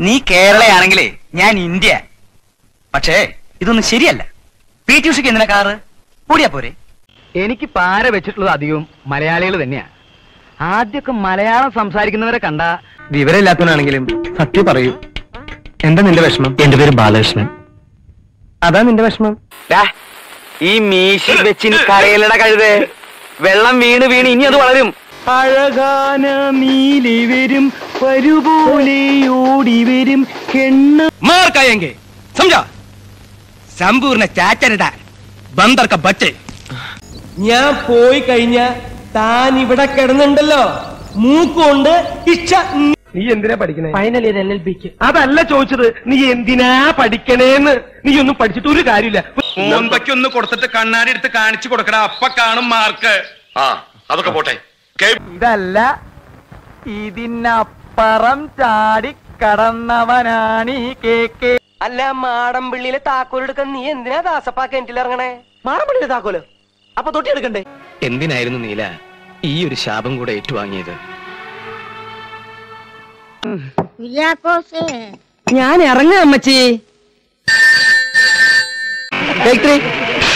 നീ കേരളയാണെങ്കിലേ ഞാൻ ഇന്ത്യ. പക്ഷേ ഇതൊന്നും ശരിയല്ല. പി ടി ഉഷയ്ക്ക് എന്തിനാ കാറ്? കൂടിയാ പോരെ. എനിക്ക് പാര വെച്ചിട്ടുള്ളത് അധികവും മലയാളികൾ തന്നെയാ. ആദ്യമൊക്കെ മലയാളം സംസാരിക്കുന്നവരെ കണ്ട വിവരമില്ലാത്തവനാണെങ്കിലും സത്യം പറയൂ. എന്താ നിന്റെ വിഷമം? എന്റെ പേര് ബാലകൃഷ്ണൻ. അതാ നിന്റെ വിഷമം? ഈ മീശി വെച്ചിന് കരയിലട കഴുതേ. വെള്ളം വീണ് വീണ് ഇനി അത് വളരും. അഴകാന നീലി വരും. വരുപോലെയോടി വരും കെണ്ണ മാർക്കായെങ്കിൽ സംജാ. ബന്ദർക്ക ബട്ട്. ഞാൻ പോയി കഴിഞ്ഞ താൻ ഇവിടെ കിടന്നുണ്ടല്ലോ. മൂക്കുകൊണ്ട് ഇച്ഛ നീ എന്തിനാ പഠിക്കണേ? ഫൈനൽ ഇയർ എൽ എൽ ബിക്ക് അതല്ല ചോദിച്ചത് നീ എന്തിനാ പഠിക്കണേന്ന്? നീ ഒന്നും പഠിച്ചിട്ട് ഒരു കാര്യമില്ല. ഒന്ന് കൊടുത്തിട്ട് കണ്ണാടി എടുത്ത് കാണിച്ചു കൊടുക്കണ അപ്പ കാണും മാർക്ക്. ആ അതൊക്കെ പോട്ടെ. ഇതല്ല ഇതിനപ്പ ഇതിനപ്പുറം ചാടി കടന്നവനാണ് ഈ കേക്ക് അല്ല മാടമ്പിള്ളിയിലെ താക്കോലെടുക്കാൻ നീ എന്തിനാ ദാസപ്പാ കിണറ്റിലിറങ്ങണേ മാടമ്പിള്ളിയിലെ താക്കോൽ? അപ്പൊ തൊട്ടിയെടുക്കണ്ടേ എന്തിനായിരുന്നു നീല ഈ ഒരു ശാപം കൂടെ ഏറ്റുവാങ്ങിയത്? ഞാൻ ഇറങ്ങ അമ്മച്ചി.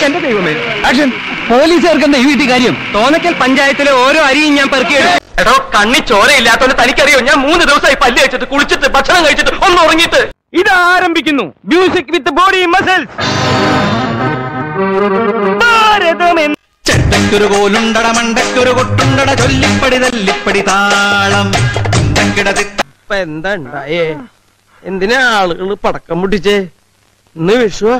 എന്റെ ദൈവമേ ആക്ഷൻ. പോലീസുകാർക്ക് എന്താ ഈ വീട്ടിൽ കാര്യം? തോന്നക്കൽ പഞ്ചായത്തിലെ ഓരോ അരിയും ഞാൻ പെറുക്കിയെടുക്കും. എടോ കണ്ണി ചോരയില്ലാത്തവന് തനിക്കറിയോ? ഞാൻ മൂന്ന് ദിവസമായി പല്ല് കഴിച്ചിട്ട് കുളിച്ചിട്ട് ഭക്ഷണം കഴിച്ചിട്ട് ഒന്ന് ഉറങ്ങിയിട്ട്. ഇത് ആരംഭിക്കുന്നു. മ്യൂസിക് വിത്ത് ബോഡി മസിൽസ് ചെട്ടക്കൊരു കോലുണ്ടട മണ്ടക്കൊരു കൊട്ടുണ്ടട ചൊല്ലിപ്പടി തല്ലിപ്പടി താളം. ഇപ്പൊ എന്താ ഉണ്ടായേ? എന്തിനാ ആളുകൾ പടക്കം പൊട്ടിച്ചേ? ഇന്ന് വിഷുവാ.